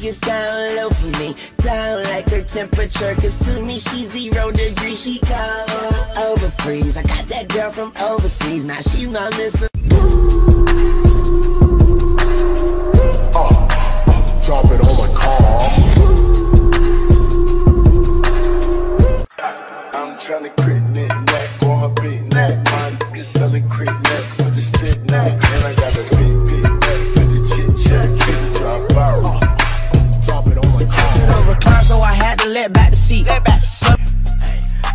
gets down low for me. Down like her temperature, cause to me she's zero degrees. She cold over freeze. I got that girl from overseas, now she's my missing. Let back the seat. Let back the seat.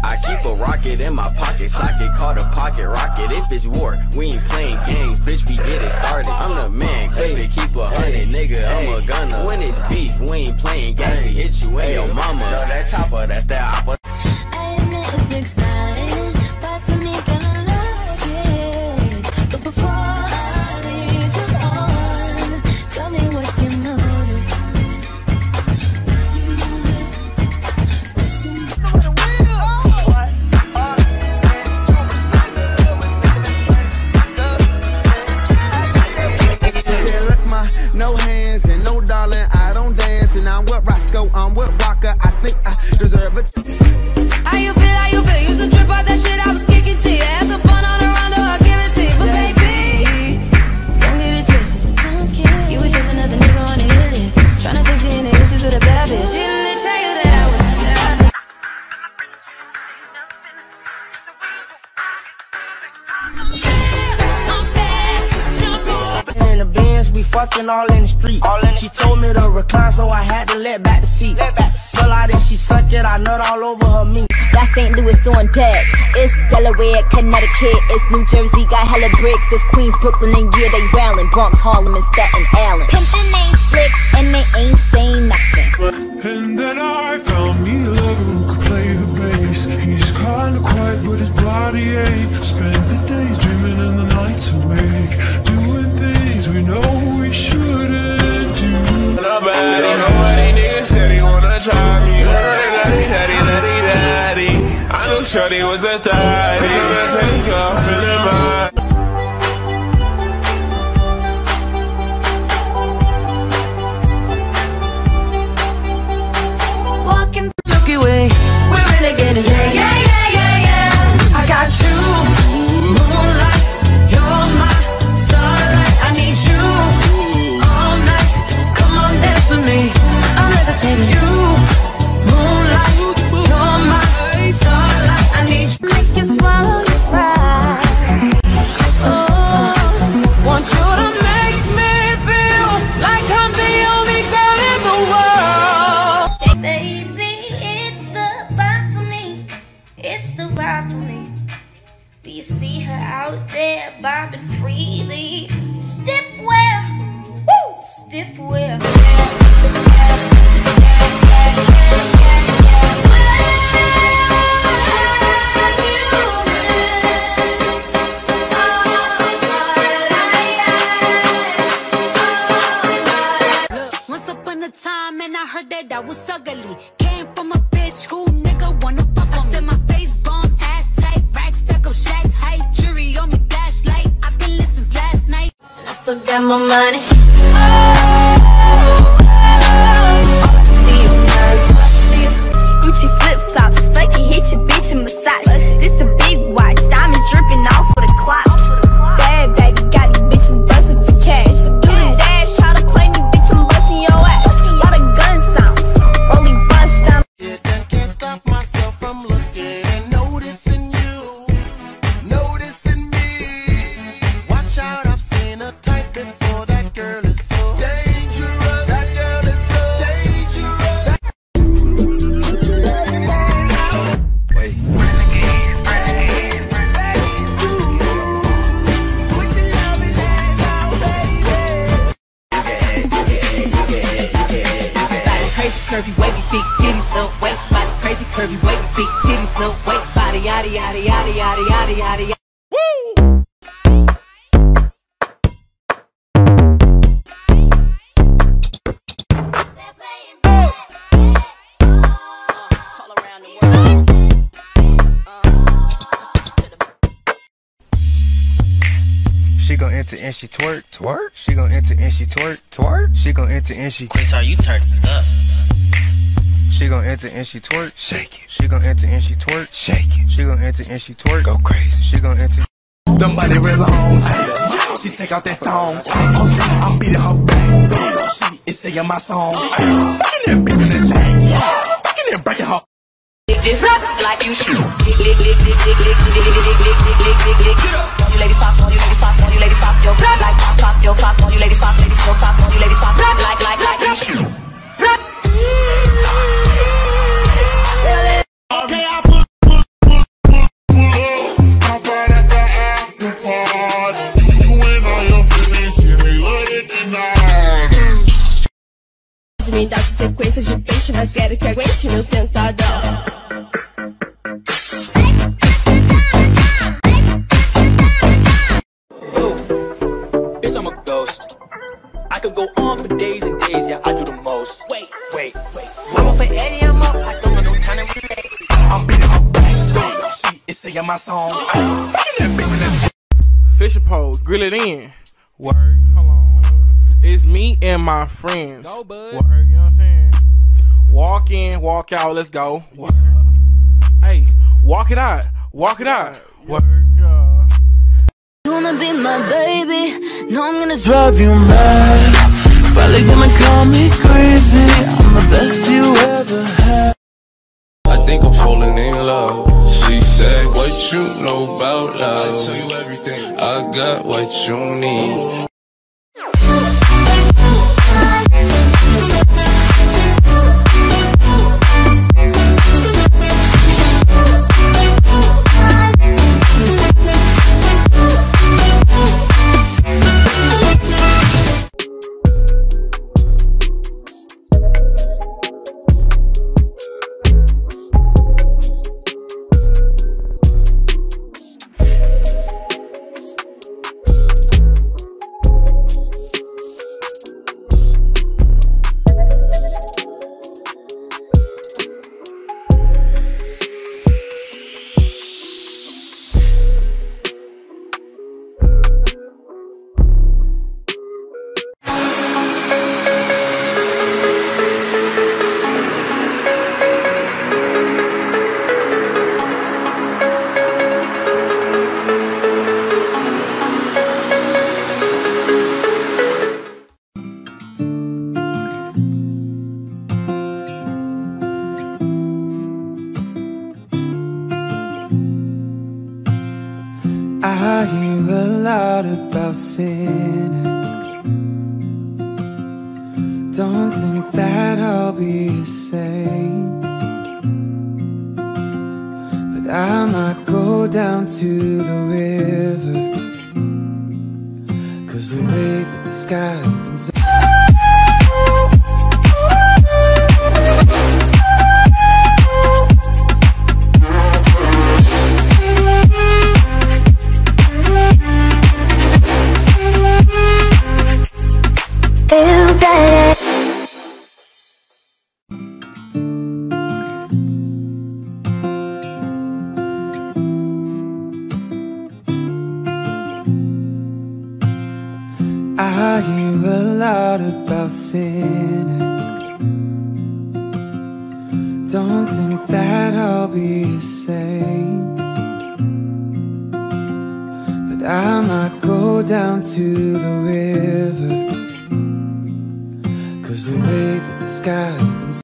I keep a rocket in my pocket, socket called a pocket rocket. If it's war, we ain't playing games, bitch. We get it started. I'm the man, clay to keep a hundred, nigga. I'm a gunner. When it's beef, we ain't playing games. We hit you in your mama. No, that chopper, that's that we fucking all in the street. All in she told me to recline, so I had to let back the seat. Let back the seat. Pull out and she suck it, I nut all over her meat. Got St. Louis on deck. It's Delaware, Connecticut. It's New Jersey, got hella bricks. It's Queens, Brooklyn, and yeah, they wildin'. Bronx, Harlem, and Staten Island. Pimpin' ain't slick, and they ain't saying nothing. And then I found me a lover who could play the bass. He's kinda quiet, but his body ain't. Spent the days dreaming and the nights awake. Things we know we shouldn't do. Nobody, nobody niggas said he wanna try me. Daddy, daddy, daddy, daddy. I knew Shorty was a thotty. Take off in the. There got my money. Curvy wavy big titties, little waist body. Crazy curvy wavy big titties, little waist body. Yada yada yada yada yada yada. yada. She gon' enter and she twerk, twerk. She gon' enter and she twerk, twerk. She gon' enter and she. Chris, are you turned up? She gon' enter and she twerk, shake it. She gon' enter and she twerk, shake it. She gon' enter and she twerk, go crazy. She gon' enter. The money real long. ay. She take out that thong. ay. I'm beating her back. She is singing my song. ay. Fucking that bitch in the tank. Fucking that breaking her. Just rap like you should. Lick, lick, lick, lick, lick, lick, lick, lick, lick, lick, lick, lick, lick, lick. You ladies pop, you ladies pop, you ladies pop your pop like pop, pop your pop, you ladies pop, ladies go pop, you ladies pop rap like like like you should. Rap. Me dá sequência de peixe, mas quero que aguente meu sentadão. Bitch, I'm a ghost. I could go on for days and days, yeah, I do the most. Wait, wait, wait. I'm for Eddie, I'm up. I don't want no kind of relate. I'm beating her back. She is singing my song. ay. Fucking that bitch in the Fishing pole, grill it in. Work, hold on. It's me and my friends. Go, bud. Work, you know what I'm saying? Walk in, walk out, let's go. Work. Hey, walk it out, walk it out. Work, yeah. You wanna be my baby? No, I'm gonna drive you mad. Probably gonna call me crazy. I'm the best you ever had. I think I'm falling in love. She said, What you know about love? I tell you everything. I got what you need. Hear a lot about sinners. Don't think that I'll be the same. But I might go down to the river. Cause the way that the sky opens up. Better. I hear a lot about sinners. Don't think that I'll be same. But I might go down to the river. The way that the sky